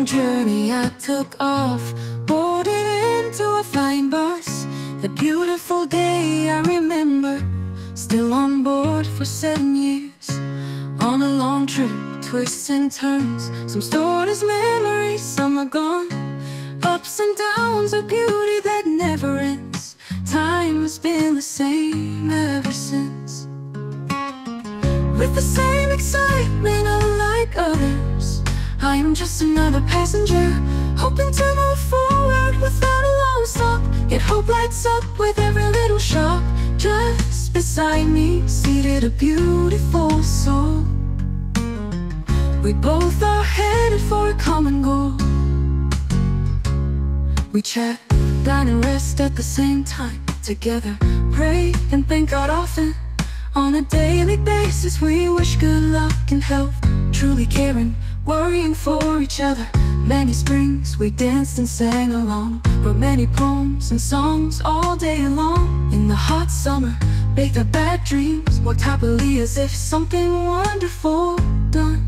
long journey I took off Boarded into a flying bus. The beautiful day I remember Still on board for seven years. On a long trip, twists and turns Some stored as memories, some are gone. Ups and downs, a beauty that never ends. Time has been the same ever since. With the same excitement I am just another passenger Hoping to move forward without a long stop. Yet hope lights up with every little shock. Just beside me, seated a beautiful soul. We both are headed for a common goal. We chat, dine and rest at the same time. Together, pray and thank God often. On a daily basis we wish good luck and health. Truly caring worrying for each other. Many springs we danced and sang along. Wrote many poems and songs all day long. In the hot summer, baked our bad dreams Walked happily as if something wonderful done.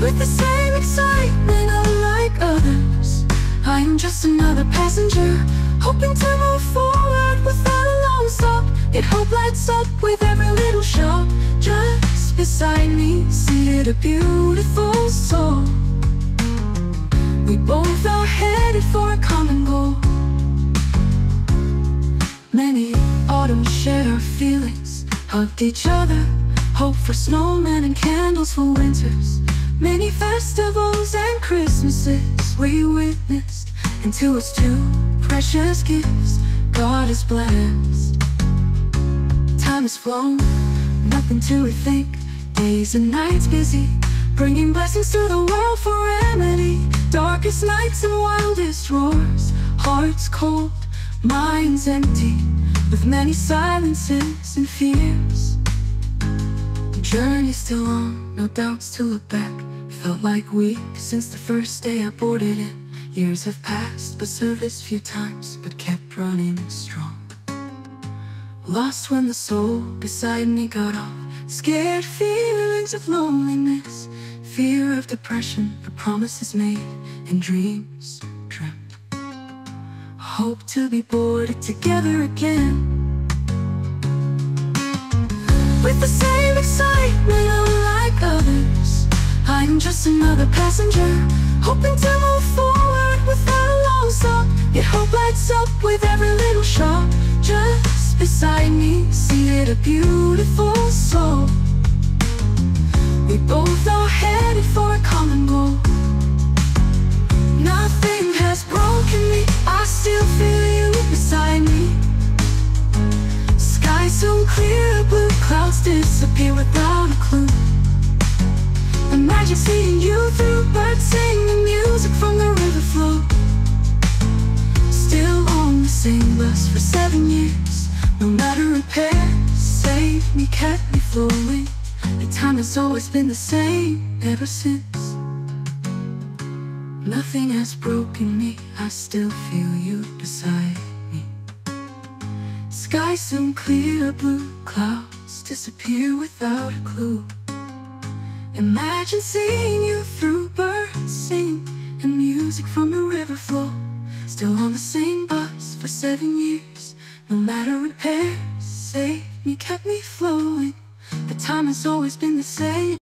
With the same excitement unlike others I am just another passenger Hoping to move forward a beautiful soul. We both are headed for a common goal. Many autumns shared our feelings Hugged each other Hope for snowmen and candles for winters. Many festivals and Christmases we witnessed And to us two precious gifts God has blessed. Time has flown, nothing to rethink Days and nights busy Bringing blessings to the world for remedy. Darkest nights and wildest roars Hearts cold, minds empty With many silences and fears. The journey's still on, no doubts to look back. Felt like weeks since the first day I boarded it. Years have passed, but serviced few times But kept running strong. Lost when the soul beside me got off Scared feelings of loneliness Fear of depression for promises made And dreams dreamt Hope to be boarded together again. With the same excitement unlike others I'm just another passenger Hoping to move forward without a long stop. Yet hope lights up with every a beautiful soul. We both are headed for a common goal. Nothing has broken me, I still feel you beside me. Sky so clear, blue clouds disappear without a clue. Imagine seeing you through birds singing music from the river flow. Still on the same bus for seven years No matter repairs, saved me, kept me flowing The time has always been the same ever since. Nothing has broken me, I still feel you beside me. Sky soon clear, blue clouds disappear without a clue. Imagine seeing you through birds sing And music from the river flow Still on the same bus for seven years No matter repairs, me, kept me flowing. The time has always been the same